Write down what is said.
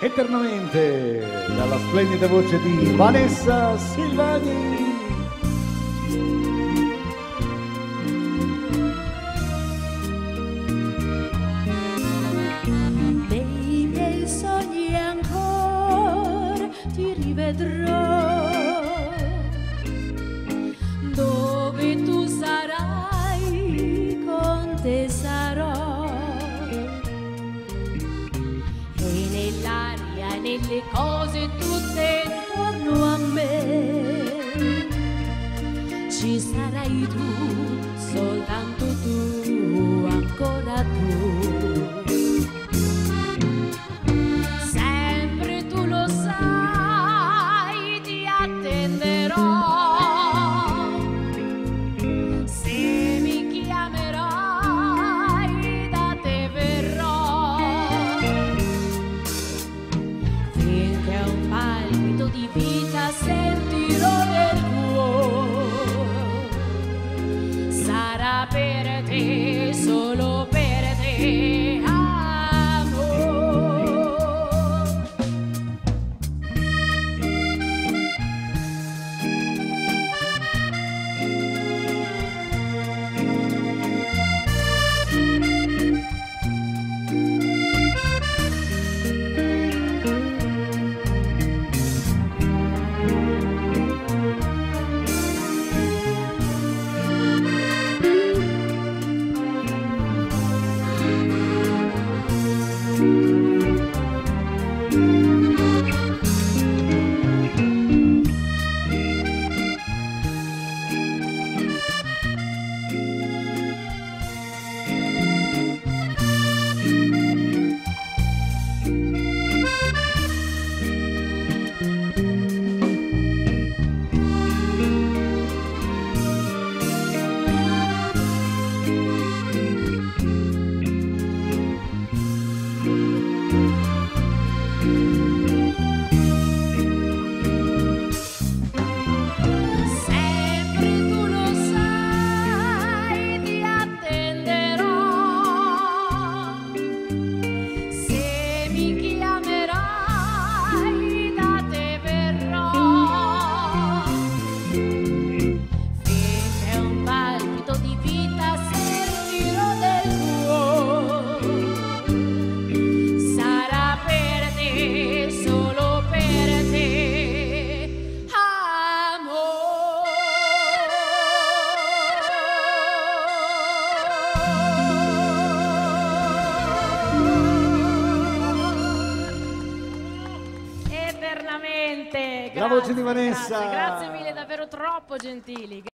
eternamente dalla splendida voce di Vanessa Silvani. Miei sogni ancora ti rivedrò dove tu sarai con e nelle cose tutte intorno a me. Ci sarai tu Eternamente. La voce di Grazie, Vanessa. Grazie, grazie mille, davvero troppo gentili.